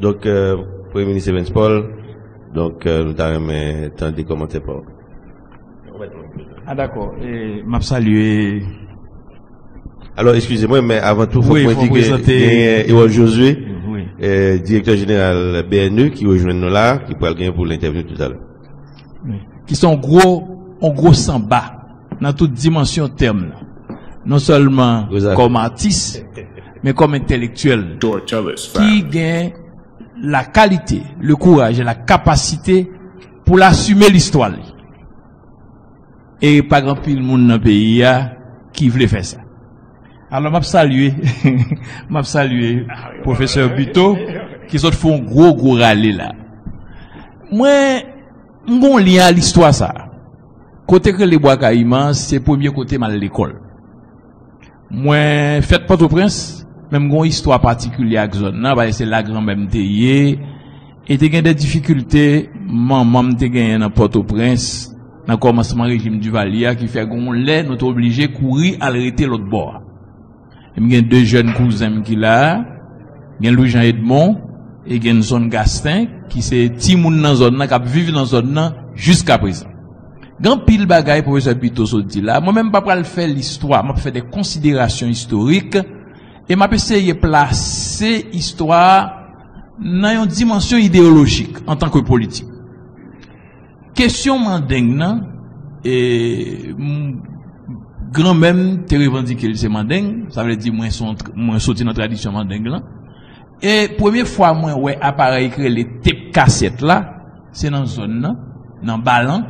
Donc, euh, Premier ministre Evans Paul, donc, euh, nous avons tant de commentaires pour. Ah d'accord. Et m'a salué. Alors, excusez-moi, mais avant tout, Oui, faut faut dire que présenter- il y a Ewan Josué, Oui. euh, directeur général BNE, qui rejoint nous là, qui pourra gagner pour l'interview tout à l'heure. oui. Qui sont gros, en gros samba, dans toute dimension terme. là. Non seulement comme artiste, mais comme intellectuel. Qui gagne la qualité, le courage et la capacité pour l'assumer l'histoire. Et pas grand pile monde dans le pays a qui voulait faire ça. Alors, m'a salué, m'a salué, professeur Buto, qui sont font gros, gros râler là. Moi, mon lien à l'histoire ça. Côté que les bois caïmans, c'est premier côté mal l'école. Moi, faites Port-au-Prince, même gon histoire particulière avec zone là, c'est la grand même teye, et te gen des difficultés, maman te gen dans Port-au-Prince, dans commencement régime du Valia, qui fait qu'on l'est, nous de courir à l'arrêter l'autre bord. Et il y a deux jeunes cousins qui là, il y a Louis-Jean Edmond, et il y a une zone Gastin, qui c'est Timoun dans zone là, qui vivent dans zone là, jusqu'à présent. Grand pile bagay professeur Bito so dit là, moi-même pas le faire l'histoire, m'a fait des considérations historiques m'a essayé placer histoire dans une dimension idéologique en tant que politique. Question mandingue nan, et grand même te revendiqué c'est mandingue, ça veut dire moins son moins sorti dans tradition mandingue là. Et première fois moi ouais appareil créé les tape cassettes là, c'est dans zone là, dans Balan,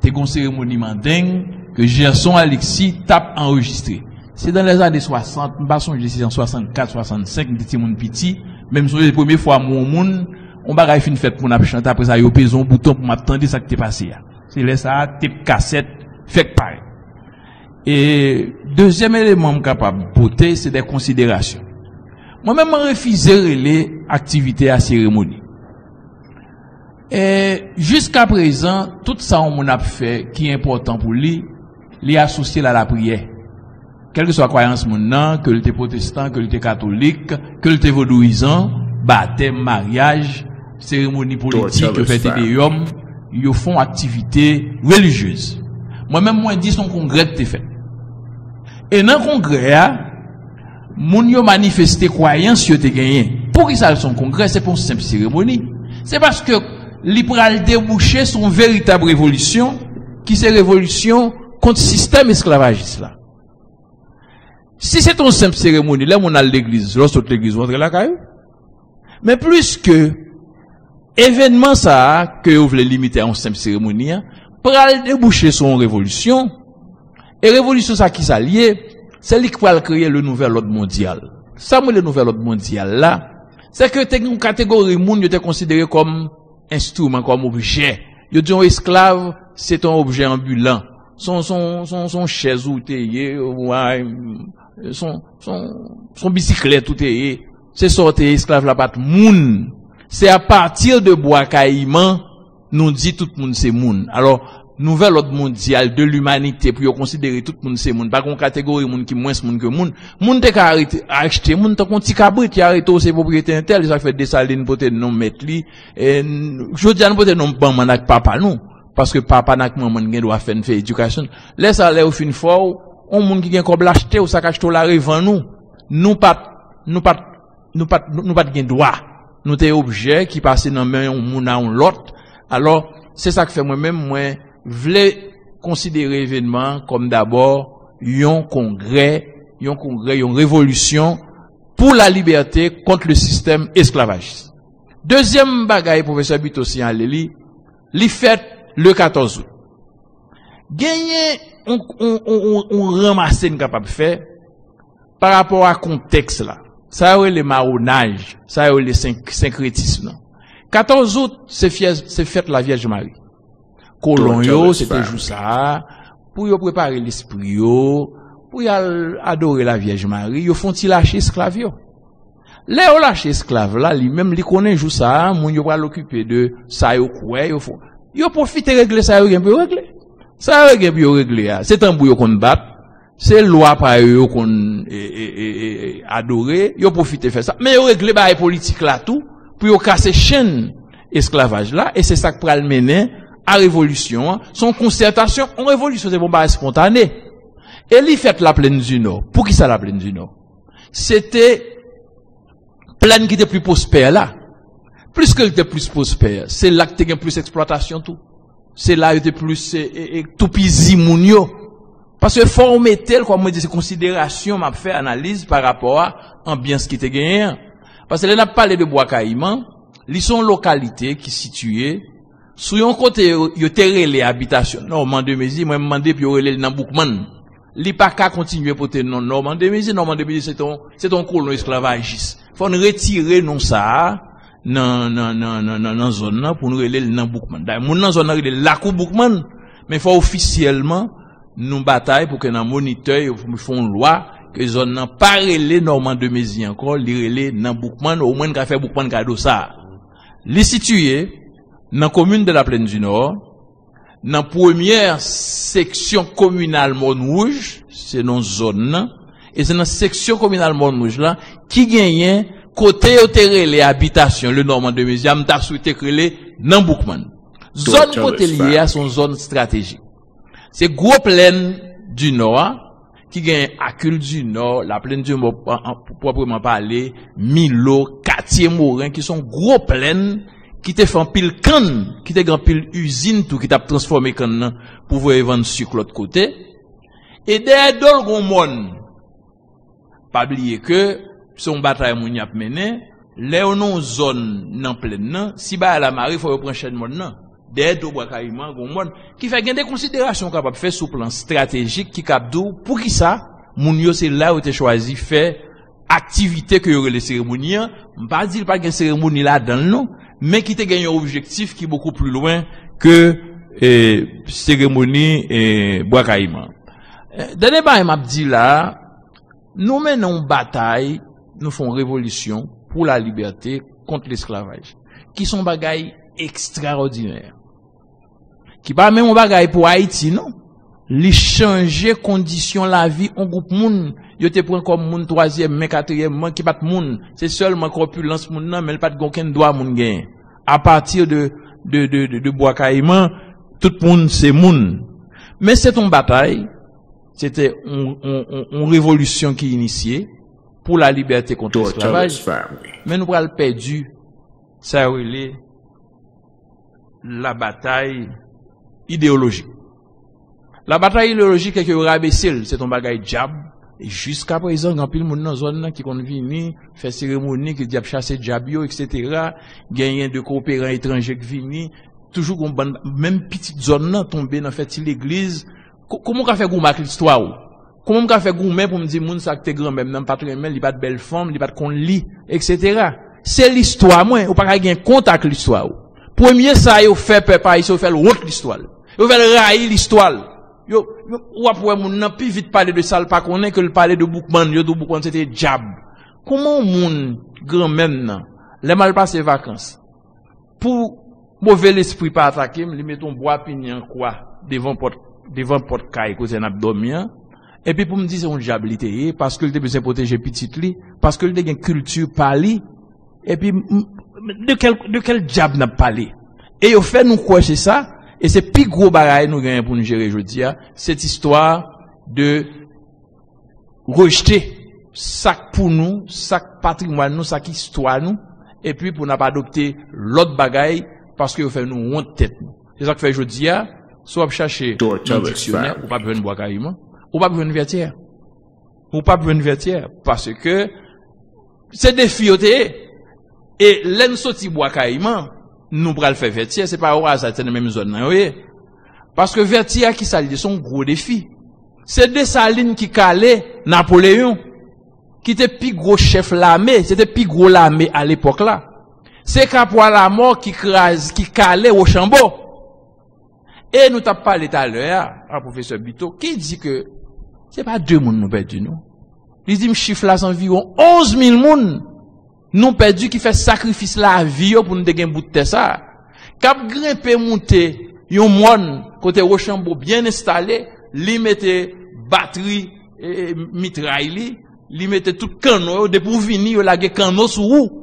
t'es une cérémonie mandingue que Gerson Alexis tape enregistré. C'est dans les années 60, je ne sais pas si en 64, 65, petit moun petit, même sur les premières fois mon moun, on bagay fin fait pour n'a chanter après ça yo pèse un bouton pour m'attendre ça qui t'est passé. C'est là ça tape cassette fait pareil. Et deuxième élément capable beauté, c'est des considérations. Moi-même, je refusé les activités à cérémonie. Et jusqu'à présent, tout ça on a fait qui est important pour lui, lui associé à la prière. Quelle que soit la croyance mon que le protestant, que le catholique, que le vaudouisant, baptême, mariage, cérémonie politique, que fait des hommes, ils font activité religieuse. Moi-même, moi, dis son congrès que fait. Et dans le congrès, ah, moun yo manifesté croyance yo te gagné. Pour qui ça son congrès, c'est pour une simple cérémonie. C'est parce que li pral déboucher son véritable révolution, qui c'est révolution contre le système esclavagiste là. Si c'est une simple cérémonie, là, on a l'église, lorsque l'église rentre la caillou. Mais plus que événement ça, que vous voulez limiter à une simple cérémonie, hein, pral déboucher son révolution, et révolution ça qui s'allie, c'est lui qui va créer le nouvel ordre mondial. Ça, moi, le nouvel ordre mondial là, c'est que t'es une catégorie moun, yo te considéré comme instrument, comme objet. Yo dit un esclave, c'est un objet ambulant. Son, son, son, son chaise ou ouais, son, son, son bicyclette ou t'es, c'est sorti esclave la patte moun. C'est à partir de bois caïman, nous dit tout le monde c'est moun. Alors, nouvel ordre mondial de l'humanité pour considérer tout le monde c'est moun. Pas qu'on catégorie moun qui moins moun que moun. Moun te ka arrêté, acheter moun te kon ti cabrit qui arrêté ses propriétés intel, ça fait des salines pour te non mettre li. Et, je dis à nous pour te non ban man ak papa nous. Parce que papa nak maman gen doit faire une éducation. Laisse aller au fin fort, on moun qui gen comme l'acheter ou ça achète la revend nous. Nous pas, nous pas, nous pas, nous pas gen droit. Nous t'es objet qui passe dans main on moun à l'autre. Alors, c'est ça que fait moi-même, moi, voulais considérer l'événement comme d'abord un congrès, un congrès, une révolution pour la liberté contre le système esclavagiste. Deuxième bagaille, professeur Bitossian li fait le 14 août. Gagner, on, on, on, on ramasse une capable de faire par rapport à contexte là. Ça a le marronnage, ça a le syncrétisme. non. 14 août, c'est fête la Vierge Marie. Colon yo, c'était juste ça, pour yo préparer l'esprit pour y adorer la Vierge Marie, yo font-ils lâcher esclave. Là, yo lâcher esclave là, lui même li connaît juste ça, moun yo va l'occuper de ça yo koué, yo font. Yo profite régler ça yo gen pour régler. Ça pour régler. ah. C'est un yo kon bat, c'est loi par yo kon eh, eh, eh, eh, adorer, yo profite faire ça. Mais yo régler ba politique là tout pou yo kase chen esklavaj la, e se sak pral menen a revolusyon, son konsertasyon, an revolusyon se bon ba espontane. E li fet la plen du nor. Pou ki sa la plen du nor? Se te plen ki te pli posper la. Plus ke li te pli posper, se la ki te gen plus eksploatasyon tou. La ki te plus tou pi zimoun yo. Paswe forme tel kwa mwen de se konsiderasyon map fe analize par rapport a ambyans ki te genyen. Paswe le nap pale de Boakaiman, li son lokalite ki situye sou yon kote yo terele habitasyon. Norman de Mezi, mwen mwande pi yo rele nan Boukman. Li pa ka kontinye pote non Norman de Mezi, Norman de Mezi se ton kolon esklavajis. Fon retire non sa nan zon nan pou nou rele nan Boukman. Moun nan zon nan rele lakou Boukman, men fwa ofisyeleman nou batay pou ke nan monitoy ou fon lwa ke zon nan pa rele Norman de Mezi ankon, li rele nan Boukman ou mwen ka fe Boukman kado sa. Li situye nan komune de la Plaine du Nord, nan premier seksyon komunal Monrouge, se nan zon nan, e se nan seksyon komunal Monrouge la, ki genyen yo te rele habitasyon le Norman de Mezi, am ta sou te rele nan Boukman. Zon kote liye a son zon strategik. Se gwo Plaine du Nord, ki genyen akul du Nord, la Plaine du Nord, pou apreman pale, Milo, Katiye Morin, ki son gwo Plaine, ki te fan pil kan, ki te gan pil usine tou, ki te ap transforme kan nan, pou vwe evan suk lot kote, e dey dol goun mon, pa bliye ke, son batay moun yap mene, le ou non zon nan plen nan, si ba la mari fwe pran chen mon nan, dey do wakayman goun mon, ki fe gen de konsiderasyon kapap fe sou plan strategik, ki kap do, pou ki sa, moun yo se la ou te chwazi fe, aktivite ke yore le seremoni, mpa di l pa gen seremoni la dan nou, men ki te gen yon objektif ki beaucoup plus loin ke seremoni e Boakaiman. Dene ba yon map di la, nou men nou batay, nou fon revolisyon pou la liberté kont l'esclavage, ki son bagay ekstraordinèr. Ki ba men moun bagay pou Haiti, non? Li chanje kondisyon la vi an goup moun, yo te pren kom moun 3e, men 4e, man ki pat moun, se sol man korpulans moun nan, men pat gonken doa moun gen. A patir de Boakaiman, tout moun se moun. Men se ton batay, se te un revolusyon ki inisye, pou la liberté kontre l'esclavage, men nou pral pedu, sa wile, la batay ideologik. La batay ideologik e ke ou rabesil, se ton bagay djab, Juska prezant, gampil moun nan zon nan ki kon vini, fè seremoni ki di ap chase djabyo, etc. Genyen de kooperan etranjek vini, toujou kon ban, menm pitit zon nan tombe nan fè ti l'eglize. Kou moun ka Koman m ka fe goumen pou m di moun sa akte granmen nan patren men, li bat bel fom, li bat kon li, etc. Se l'istwa mwen, ou pa ka gen kontak l'istwa ou. Premier sa yo fe pepa, yo fe l'ot l'histoire. Yo fe l'rayi l'histoire. Yo, yo wap wè moun nan pi vit pale de sal pa konen ke l'pale de boukman, yo do boukman se te djab. Koman moun granmen nan, le mal pase vakans, pou mouve espri pa atakem, li meton bo apinyan kwa devan pot, pot kaj ko zen abdomiyan, epi pou mdi se yon djab li te ye, paske l te be se poteje pitit li, paske l te gen kultur pali, epi de kel djab nan pali? E yo fè nou kwa se sa, E se pi gro bagay nou genyen pou nou jere jodi ya, set istwa de rejte sak pou nou, sak patrimwan nou, sak istwa nou, e pi pou nou ap adopte lot bagay, paske yo fè nou wont tèt nou. Se sak fè jodi ya, sou ap chache nan diksyonè, ou pa pou ven wakayman, ou pa pou ven vertiè. Ou pa pou ven vertiè, paske se defi yo te, e len soti wakayman, nou pral fè vertiè, se pa wè sa tè nan mèm zon nan wè. Paske vertiè ki sa li de son gro defi. Se de sa lin ki kale Napoléon, ki te pi gro chef lame, se te pi gro lame al epok la. Se kapwa la mò ki kale wò chanbo. E nou tap pale talè ya, a professeur Bito, ki di ke, se pa dè moun nou pè di nou. Li di m chif la san viron 11.000 moun Nou perdu ki fè sakrifis la vi yo pou nou de gen bout te sa. Kap grimpe mounte yon moun kote Rochambeau bien installe, li mette bateri mitray li, li mette tout kano yo, de pou vini yo lage kano sou ou.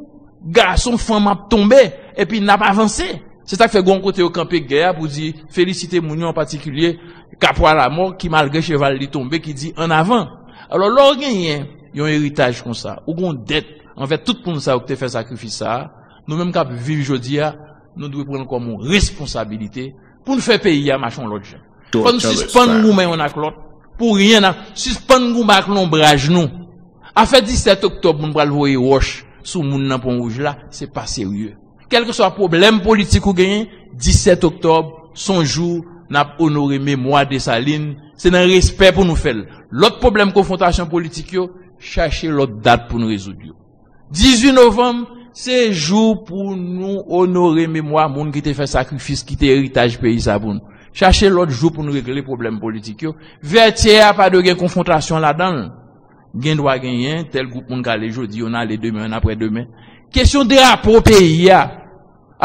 garçon, femme a tombé, et puis n'a pas avancé. C'est ça qui fait grand côté au campé guerre pour dire féliciter Mounion en particulier, Capois la mort, qui malgré cheval li tombé, qui dit en avant. Alors, l'or gagné, y a un héritage comme ça, ou une dette, en fait, tout le monde ça, qui fait sacrifice ça, nous-mêmes qui vivons aujourd'hui, nous devons prendre comme responsabilité pour nous faire payer à machin l'autre. Pour nous suspendre nous mais on a l'autre. Pour rien, suspendre nous avec l'ombrage nous. À fait 17 octobre, nous allons voir roche sous mon rouge là, c'est pas sérieux. Quel que soit le problème politique ou gagné, 17 octobre, son jour, n'a honoré mémoire de Saline, c'est un respect pour nous faire. L'autre problème confrontation politique, chercher l'autre date pour nous résoudre. 18 novembre, c'est jour pour nous honorer mémoire monde qui t'a fait sacrifice, qui t'a héritage pays ça pour nous. Chercher l'autre jour pour nous régler les problèmes politiques. Vertier a pas de confrontation là-dedans. Gen doit gagner, tel groupe monde aller jeudi, on a les demain, on après demain. Question de rapport pays a.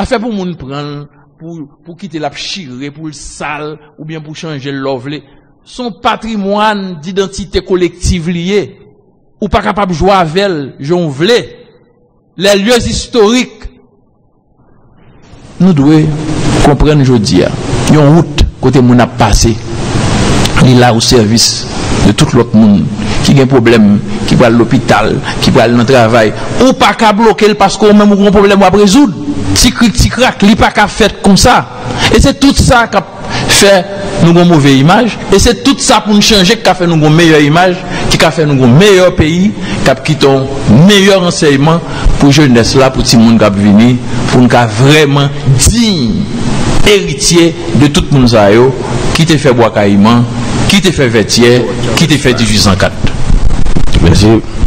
Fait pour monde prendre pour, pour quitter la chirée, pour le sale, ou bien pour changer le lovely. Son patrimoine d'identité collective lié. Ou pas capable de jouer avec j'en les lieux historiques, nous devons comprendre aujourd'hui, il y a une route côté mon a passé, il est là au service de tout l'autre monde a un problème, qui va à l'hôpital, qui va dans le travail, ou pas qu'à bloquer parce qu'on même un problème à résoudre. Ti cric, ti crac, il pas qu'à faire comme ça. Et c'est tout ça qui fait nous une mauvaise image. Et c'est tout ça pour nous changer qui a fait nous une meilleure image, qui a fait nous un meilleur pays, qui a un meilleur enseignement pour jeunesse là, pour tout le monde qui venir, pour nous vraiment digne héritier de tout le monde qui te fait bois qui te fait vêtier, qui te fait 1804. 没事。